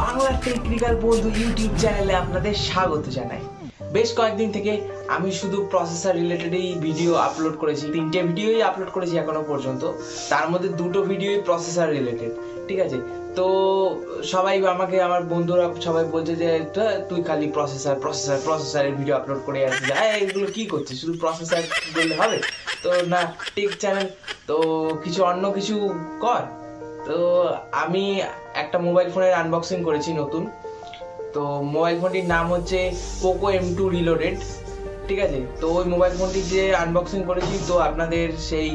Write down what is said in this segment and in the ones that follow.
বাংলার টেকনিক্যাল বন্ধু ইউটিউব চ্যানেলে আপনাদের স্বাগত জানাই। বেশ কয়েকদিন থেকে আমি শুধু প্রসেসর রিলেটেডই ভিডিও আপলোড করেছি তিনটে ভিডিওই আপলোড করেছি এখনও পর্যন্ত। তার মধ্যে দুটো ভিডিওই প্রসেসর রিলেটেড ঠিক আছে? তো সবাই আমাকে আমার বন্ধুরা সবাই বলছে যে "তা তুই খালি প্রসেসর প্রসেসর প্রসেসরের ভিডিও আপলোড করে আসছিস "এই, এগুলো কি করছিস? শুধু প্রসেসর বললে হবে? তো না টেক চ্যানেল তো কিছু অন্য কিছু কর। তো আমি একটা মোবাইল ফোনের আনবক্সিং করেছি নতুন। তো মোবাইল ফোনটির নাম হচ্ছে পোকো এম টু রিলোডেড ঠিক আছে? তো ওই মোবাইল ফোনটি যে আনবক্সিং করেছি, তো আপনাদের সেই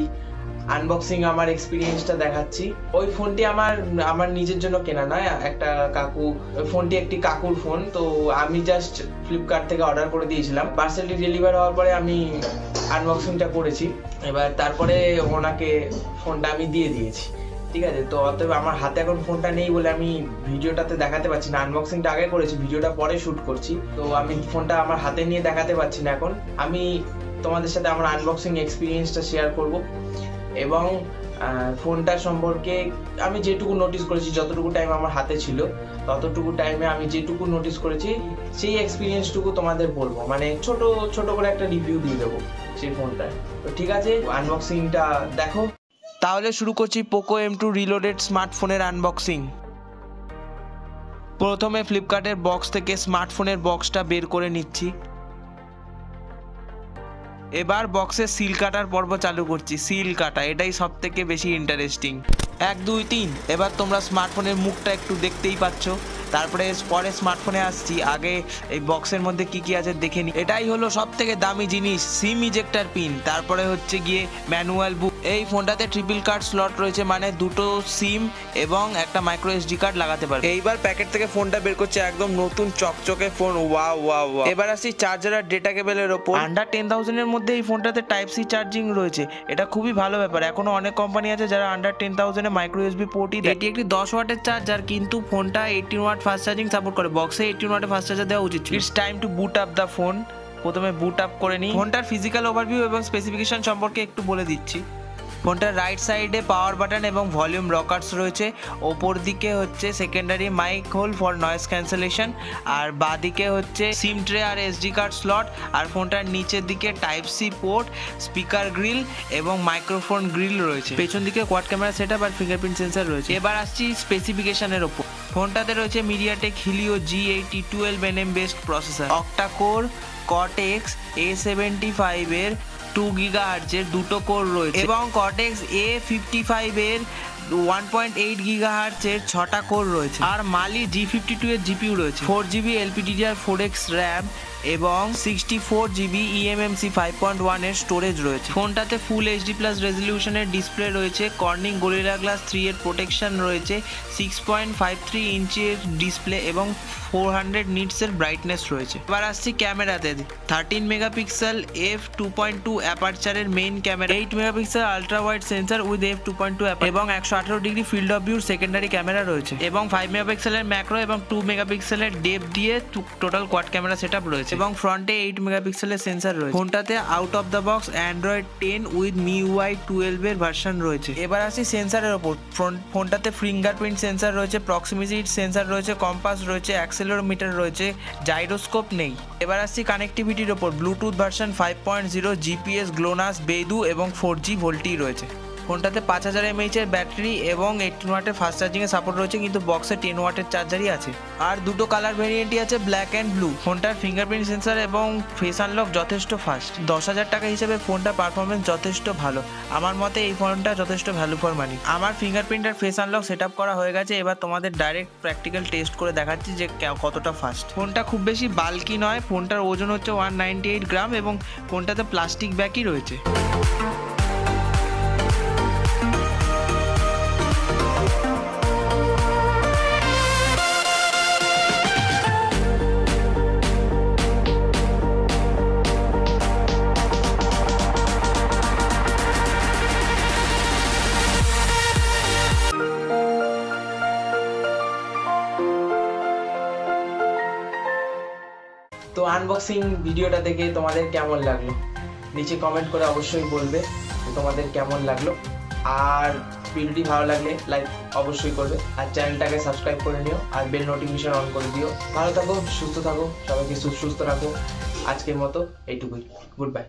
আনবক্সিং আমার এক্সপিরিয়েন্সটা দেখাচ্ছি। ওই ফোনটি আমার আমার নিজের জন্য কেনা নয়, একটা কাকু ফোনটি একটি কাকুর ফোন তো আমি জাস্ট ফ্লিপকার্ট থেকে অর্ডার করে দিয়েছিলাম। পার্সেলটি ডেলিভার হওয়ার পরে আমি আনবক্সিংটা করেছি। এবার তারপরে ওনাকে ফোনটা আমি দিয়ে দিয়েছি। ঠিক আছে, তো অতএব আমার হাতে এখন ফোনটা নেই বলে আমি ভিডিওটাতে দেখাতে পারছি না। আনবক্সিংটা আগে করেছি, ভিডিওটা পরে শুট করছি। তো আমি ফোনটা আমার হাতে নিয়ে দেখাতে পারছি না এখন। আমি তোমাদের সাথে আমার আনবক্সিং এক্সপিরিয়েন্সটা শেয়ার করব। এবং ফোনটা সম্পর্কে আমি যেটুকু নোটিস করেছি, যতটুকু টাইম আমার হাতে ছিল, ততটুকু টাইমে আমি যেটুকু নোটিস করেছি, সেই এক্সপিরিয়েন্সটুকু তোমাদের বলব। মানে ছোট ছোট করে একটা রিভিউ দিয়ে দেবো সেই ফোনটার তো ঠিক আছে আনবক্সিংটা দেখো। তাহলে শুরু করছি পোকো এম টু রিলোডেড স্মার্টফোনের আনবক্সিং প্রথমে ফ্লিপকার্টের বক্স থেকে স্মার্টফোনের বক্সটা বের করে নিচ্ছি। এবার বক্সের সিল কাটার পর্ব চালু করছি। সিল কাটা, এটাই সব থেকে বেশি ইন্টারেস্টিং এক, দুই, তিন, এবার তোমরা স্মার্টফোনের মুখটা একটু দেখতেই পাচ্ছ। তারপরে পরে স্মার্টফোনে আসছি। আগে এই বক্সের মধ্যে কি কি আছে দেখে নি। এটাই হলো সব থেকে দামি জিনিস সিম ইজেক্টার পিন তারপরে হচ্ছে গিয়ে ম্যানুয়াল বুক এই ফোনটাতে ট্রিপল কার্ড স্লট রয়েছে মানে দুটো সিম এবং একটা মাইক্রো এসডি কার্ড লাগাতে পারবে। এইবার প্যাকেট থেকে ফোনটা বের করছে একদম নতুন চকচকে ফোন ওয়া ওয়া ওয়া এবার আসি চার্জার আর ডেটা কেবলের ওপর। আন্ডার টেন থাউজেন্ডের মধ্যে এই ফোনটাতে টাইপ সি চার্জিং রয়েছে। এটা খুবই ভালো ব্যাপার। এখনও অনেক কোম্পানি আছে যারা আন্ডার টেন থাউজেন্ডে মাইক্রো ইউএসবি পোর্টই দেয়। এটি একটি দশ ওয়াটের চার্জার কিন্তু ফোনটা eighteen watt fast charging support করে। বক্সে এইটিন ওয়াটে ফাস্ট চার্জার দেওয়া উচিত it's time to boot up the phone প্রথমে বুট আপ করে নিই। ফোনটার ফিজিক্যাল ওভারভিউ এবং স্পেসিফিকেশন সম্পর্কে একটু বলে দিচ্ছি। ফোনটার রাইট সাইডে পাওয়ার বাটন এবং ভলিউম রকার্স রয়েছে। ওপর দিকে হচ্ছে secondary mic hole for noise cancellation আর বাদিকে হচ্ছে সিম ট্রে আর এসডি কার্ড স্লট আর ফোনটার নিচের দিকে type C port speaker grill এবং মাইক্রোফোন গ্রিল রয়েছে। পেছন দিকে কোয়াড ক্যামেরা সেটআপ আর ফিঙ্গারপ্রিন্ট সেন্সর রয়েছে। এবার আসছি স্পেসিফিকেশনের ওপর। ফোনটাতে রয়েছে MediaTek Helio G eighty twelve NM based processor octa core Cortex A seventy ফাইভের টু গিগা হার্জের দুটো কোর রয়েছে। এবং কটেক্স এ ফিফটি ফাইভের ওয়ান পয়েন্ট এইট গিগা হার্জের ছটা কোর রয়েছে। আর মালি জি ফিফটি টু এর জিপিউ রয়েছে। Four GB LPDDR four X RAM এবং sixty four GB eMMC five point ওয়ানের স্টোরেজ রয়েছে। ফোনটাতে ফুল এইচডি প্লাস রেজলিউশনের ডিসপ্লে রয়েছে। কর্নিং গরিলা গ্লাস থ্রি এর প্রোটেকশন রয়েছে। সিক্স পয়েন্ট ফাইভ থ্রি ইঞ্চের ডিসপ্লে এবং ফোর হান্ড্রেড নিটসের ব্রাইটনেস রয়েছে। এবার আসছি ক্যামেরাতে thirteen megapixel F two point two অ্যাপারচারের main camera eight megapixel ultra wide sensor with F two point two এবং একশো আঠারো ডিগ্রি ফিল্ড অফ ভিউর সেকেন্ডারি ক্যামেরা রয়েছে। এবং ফাইভ মেগাপিক্সেলের ম্যাক্রো এবং টু মেগাপিক্সেলের ডেপ দিয়ে টোটাল কোয়াড ক্যামেরা সেট রয়েছে। এবং ফ্রন্টে এইট মেগাপিক্সেলের সেন্সার রয়েছে। ফোনটাতে out of the box Android ten with MIUI twelve এর ভার্সন রয়েছে। এবার আসি সেন্সারের ওপর। ফোনটাতে ফিঙ্গারপ্রিন্ট সেন্সার রয়েছে প্রক্সিমিটি সেন্সার রয়েছে কম্পাস রয়েছে অ্যাক্সেলোমিটার রয়েছে জাইরোস্কোপ নেই। এবার আসছি কানেক্টিভিটির ওপর। Bluetooth version five point zero GPS GLONASS BeiDou এবং ফোর জি ভোল্টি রয়েছে। ফোনটাতে পাঁচ হাজার এমএইচ এর ব্যাটারি এবং এইটিন ওয়াটের ফাস্ট চার্জিং এর সাপোর্ট রয়েছে, কিন্তু বক্সে টেন ওয়াটের চার্জারই আছে। আর দুটো কালার ভেরিয়েন্টই আছে ব্ল্যাক অ্যান্ড ব্লু ফোনটার ফিঙ্গারপ্রিন্ট সেন্সার এবং ফেস আনলক যথেষ্ট ফাস্ট দশ হাজার টাকা হিসেবে ফোনটার পারফরমেন্স যথেষ্ট ভালো। আমার মতে এই ফোনটা যথেষ্ট ভ্যালু ফর মানি আমার ফিঙ্গারপ্রিন্ট আর ফেস আনলক সেট করা হয়ে গেছে, এবার তোমাদের ডাইরেক্ট প্র্যাকটিক্যাল টেস্ট করে দেখাচ্ছি যে কতটা ফাস্ট ফোনটা খুব বেশি বাল্কি নয়, ফোনটার ওজন হচ্ছে ওয়ান নাইনটি এইট গ্রাম এবং ফোনটাতে প্লাস্টিক ব্যাগই রয়েছে। তো আনবক্সিং ভিডিওটা দেখে তোমাদের কেমন লাগল? নিচে কমেন্ট করে অবশ্যই বলবে তোমাদের কেমন লাগল। আর ভিডিওটি ভালো লাগলে লাইক অবশ্যই করবে। আর চ্যানেলটাকে সাবস্ক্রাইব করে নিও আর বেল নোটিফিকেশন অন করে দিও। ভালো থাকো, সুস্থ থাকো, সবাইকে সুস্থ রাখো। আজকের মতো এইটুকুই। Good bye